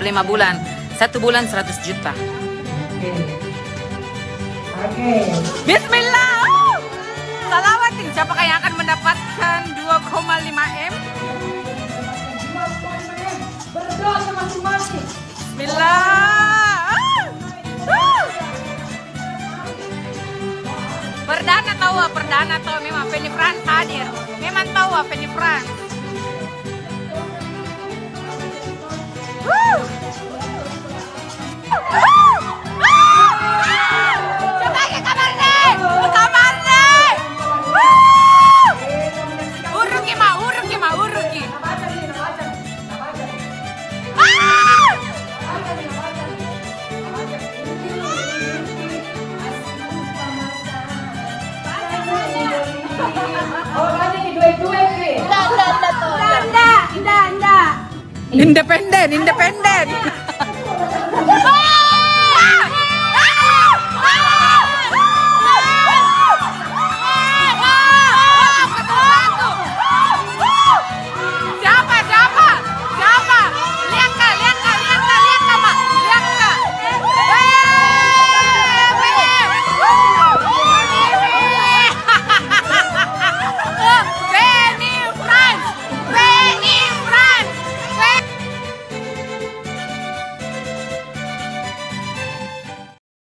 lima bulan. Satu bulan 100 juta. Oke. Oke. Bismillah. Salawatin. Siapa yang akan mendapatkan 2,5 M? Berdoa masing-masing. Bismillah. Ah! Ah! Perdana tahu, perdana tahu memang Penny Independent, independent.